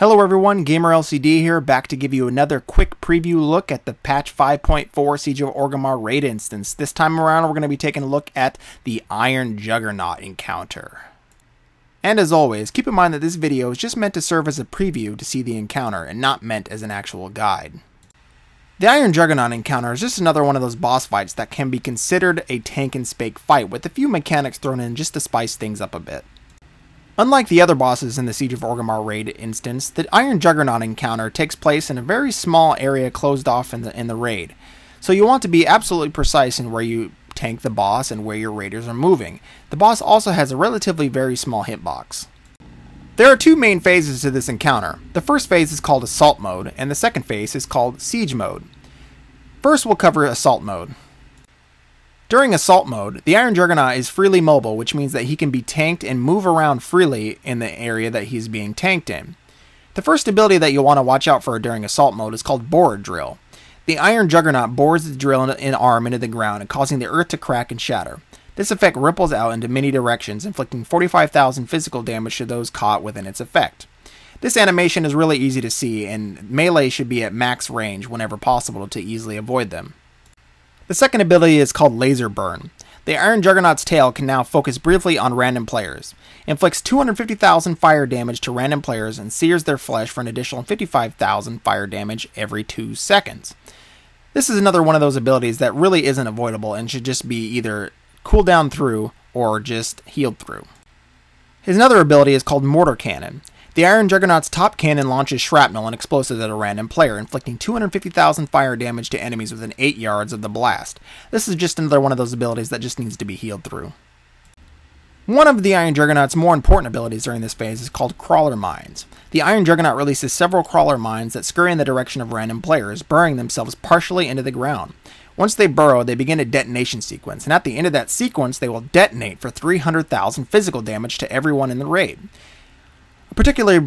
Hello everyone, Gamer LCD here, back to give you another quick preview look at the patch 5.4 Siege of Orgrimmar raid instance. This time around we're going to be taking a look at the Iron Juggernaut encounter. And as always, keep in mind that this video is just meant to serve as a preview to see the encounter and not meant as an actual guide. The Iron Juggernaut encounter is just another one of those boss fights that can be considered a tank and spank fight with a few mechanics thrown in just to spice things up a bit. Unlike the other bosses in the Siege of Orgrimmar raid instance, the Iron Juggernaut encounter takes place in a very small area closed off in the, in the raid. So you want to be absolutely precise in where you tank the boss and where your raiders are moving. The boss also has a relatively very small hitbox. There are two main phases to this encounter. The first phase is called Assault Mode, and the second phase is called Siege Mode. First, we'll cover Assault Mode. During assault mode, the Iron Juggernaut is freely mobile, which means that he can be tanked and move around freely in the area that he's being tanked in. The first ability that you'll want to watch out for during assault mode is called Borer Drill. The Iron Juggernaut bores the drill in arm into the ground and causing the earth to crack and shatter. This effect ripples out into many directions, inflicting 45,000 physical damage to those caught within its effect. This animation is really easy to see, and melee should be at max range whenever possible to easily avoid them. The second ability is called Laser Burn. The Iron Juggernaut's tail can now focus briefly on random players, inflicts 250,000 fire damage to random players, and sears their flesh for an additional 55,000 fire damage every 2 seconds. This is another one of those abilities that really isn't avoidable and should just be either cooldown through or just healed through. His other ability is called Mortar Cannon. The Iron Juggernaut's top cannon launches shrapnel and explosives at a random player, inflicting 250,000 fire damage to enemies within 8 yards of the blast. This is just another one of those abilities that just needs to be healed through. One of the Iron Juggernaut's more important abilities during this phase is called Crawler Mines. The Iron Juggernaut releases several crawler mines that scurry in the direction of random players, burying themselves partially into the ground. Once they burrow, they begin a detonation sequence, and at the end of that sequence, they will detonate for 300,000 physical damage to everyone in the raid. A particularly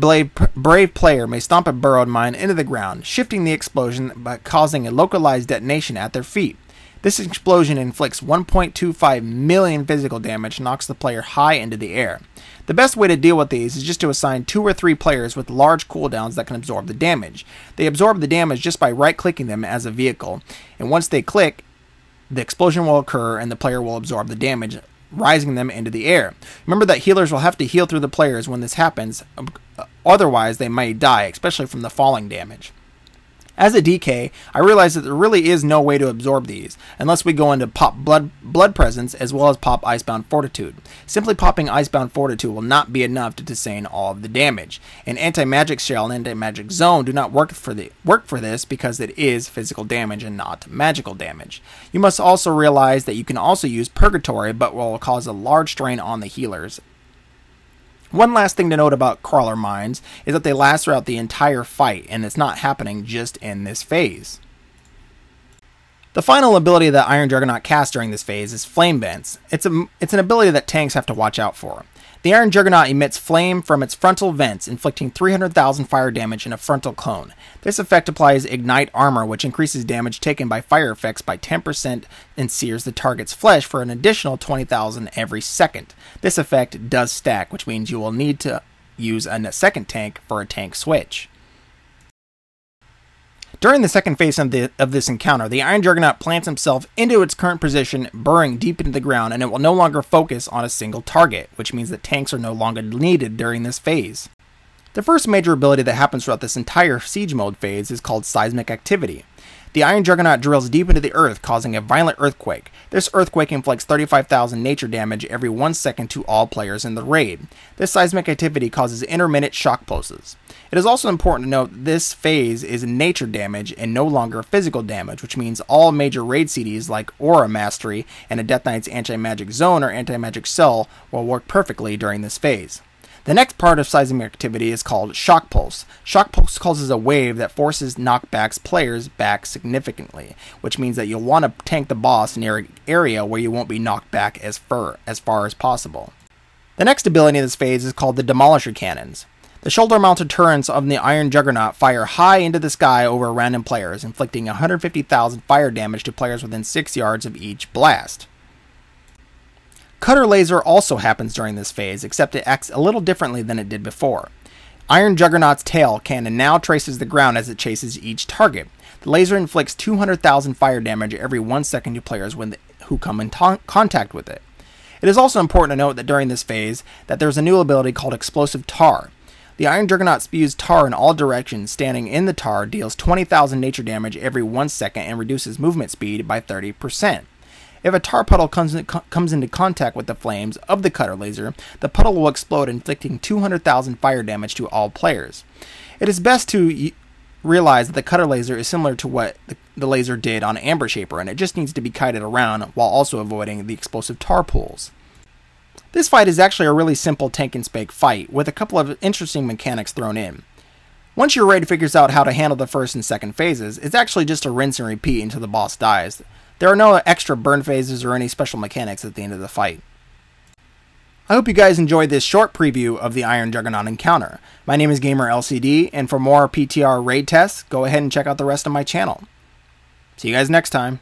brave player may stomp a burrowed mine into the ground, shifting the explosion by causing a localized detonation at their feet. This explosion inflicts 1.25 million physical damage and knocks the player high into the air. The best way to deal with these is just to assign two or three players with large cooldowns that can absorb the damage. They absorb the damage just by right clicking them as a vehicle, and once they click, the explosion will occur and the player will absorb the damage, rising them into the air. Remember that healers will have to heal through the players when this happens, uh, otherwise, they may die, especially from the falling damage. As a DK, I realize that there really is no way to absorb these, unless we go into pop blood, blood presence as well as pop Icebound Fortitude. Simply popping Icebound Fortitude will not be enough to sustain all of the damage. An Anti-Magic Shell and Anti-Magic Zone do not work for, the, work for this because it is physical damage and not magical damage. You must also realize that you can also use Purgatory but will cause a large strain on the healers one last thing to note about crawler mines is that they last throughout the entire fight, and it's not happening just in this phase. The final ability that Iron Juggernaut casts during this phase is Flame Vents. It's, a, it's an ability that tanks have to watch out for. The Iron Juggernaut emits flame from its frontal vents, inflicting 300,000 fire damage in a frontal cone. This effect applies Ignite Armor, which increases damage taken by fire effects by 10% and sears the target's flesh for an additional 20,000 every second. This effect does stack, which means you will need to use a second tank for a tank switch. During the second phase of, the, of this encounter, the Iron Juggernaut plants himself into its current position, burrowing deep into the ground, and it will no longer focus on a single target, which means that tanks are no longer needed during this phase. The first major ability that happens throughout this entire siege mode phase is called Seismic Activity. The Iron Juggernaut drills deep into the earth, causing a violent earthquake. This earthquake inflicts 35,000 nature damage every one second to all players in the raid. This seismic activity causes intermittent shock pulses. It is also important to note that this phase is nature damage and no longer physical damage, which means all major raid CDs like Aura Mastery and a Death Knight's Anti-Magic Zone or Anti-Magic Shell will work perfectly during this phase. The next part of seismic activity is called shock pulse. Shock pulse causes a wave that forces knockbacks players back significantly, which means that you'll want to tank the boss near an area where you won't be knocked back as far as, far as possible. The next ability in this phase is called the Demolisher Cannons. The shoulder mounted turrets of the Iron Juggernaut fire high into the sky over random players, inflicting 150,000 fire damage to players within 6 yards of each blast. Cutter laser also happens during this phase, except it acts a little differently than it did before. Iron Juggernaut's tail cannon now traces the ground as it chases each target. The laser inflicts 200,000 fire damage every one second to players the, who come in ta- contact with it. It is also important to note that during this phase that there's a new ability called Explosive Tar. The Iron Juggernaut spews tar in all directions. Standing in the tar deals 20,000 nature damage every one second and reduces movement speed by 30%. If a tar puddle comes, in, comes into contact with the flames of the cutter laser, the puddle will explode, inflicting 200,000 fire damage to all players. It is best to realize that the cutter laser is similar to what the, laser did on Amber Shaper, and it just needs to be kited around while also avoiding the explosive tar pools. This fight is actually a really simple tank and spank fight, with a couple of interesting mechanics thrown in. Once your raid figures out how to handle the first and second phases, it's actually just a rinse and repeat until the boss dies. There are no extra burn phases or any special mechanics at the end of the fight. I hope you guys enjoyed this short preview of the Iron Juggernaut encounter. My name is Gamer LCD, and for more PTR raid tests, go ahead and check out the rest of my channel. See you guys next time.